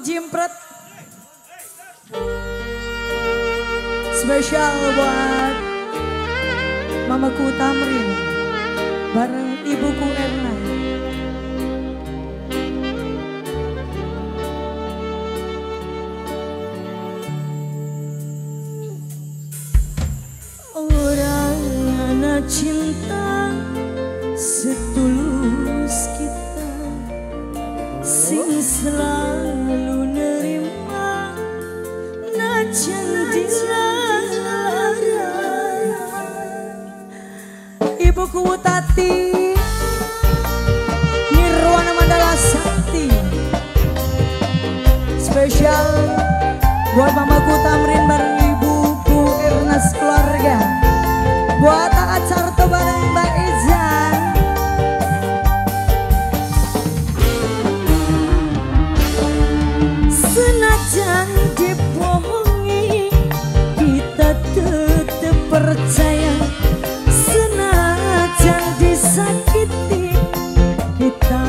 Jimpret. Spesial buat Mamaku Tamrin bareng ibuku Erna. Orang anak cinta najan dilarang Ibuku Tati Nirwana Mandala Sakti. Spesial buat mamaku Tamrin bareng ibuku Irnas keluarga. Buat percaya Senajan disakiti Kita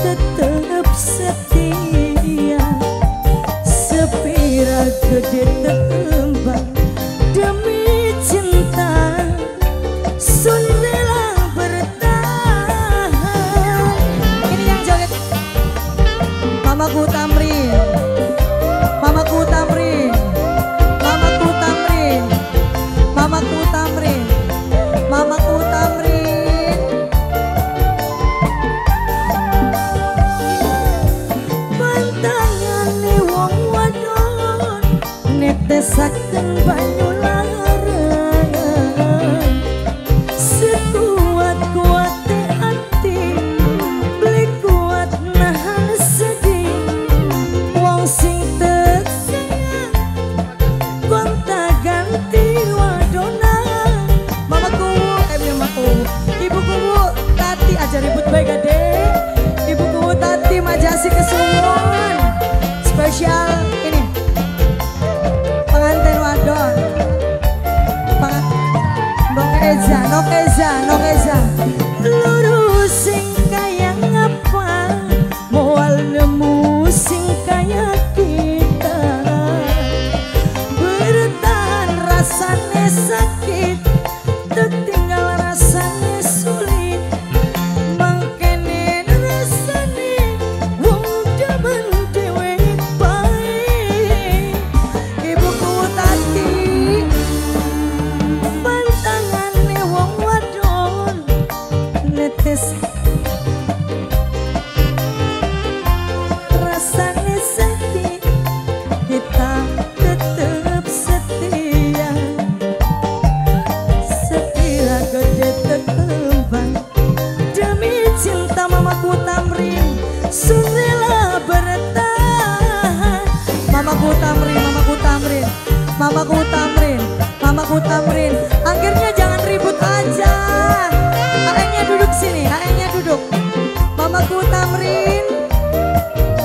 tetap setia. Sepira gede tetembang Demi cinta Sun rela bertahan. Ini yang joget. Mamaku Tamrin ribut baik gade Ibuku Tati majasi kesuwun Spesial ini. Pengantin wadon. Pengantin Nok Eza, Nok Netes Rasanya Kita tetap setia. Setia gede Tamrin rela bertahan. Tamrin, mamaku Tamrin Tamrin. Akhirnya sini, aengnya duduk. Mamaku Tamrin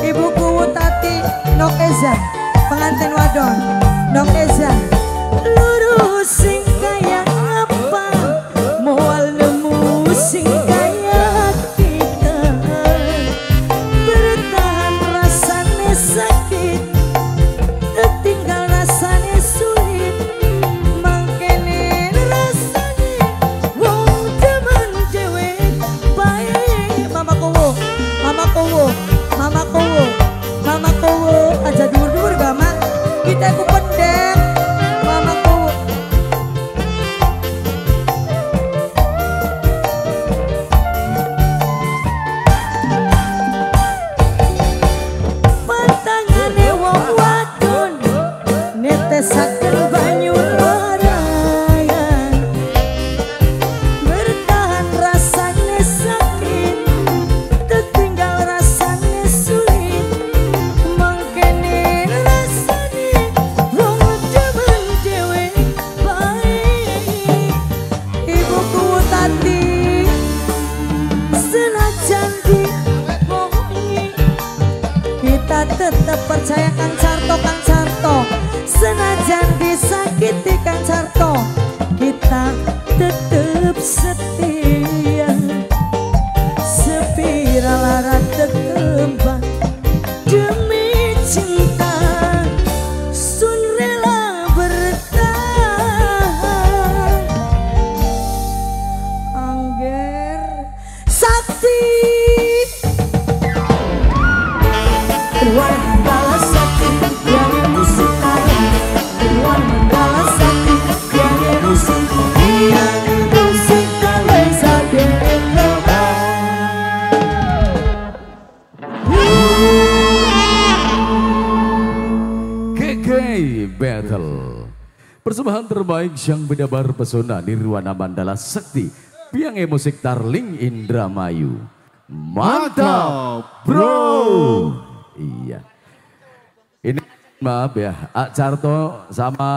Ibuku Tati Nokeza Pengantin wadon Nokeza Lurus sing kaya apa? Nemu sing aja mak. Kita ku pendek tetap percaya Kang Carto, Kang Carto Senajan disakiti Kang Carto Kita tetap setia Play Battle. Persembahan terbaik yang berdabar pesona Nirwana Mandala Sakti. Piange musik Tarling Indramayu. Mantap bro. Iya. Ini maaf ya, Acarto sama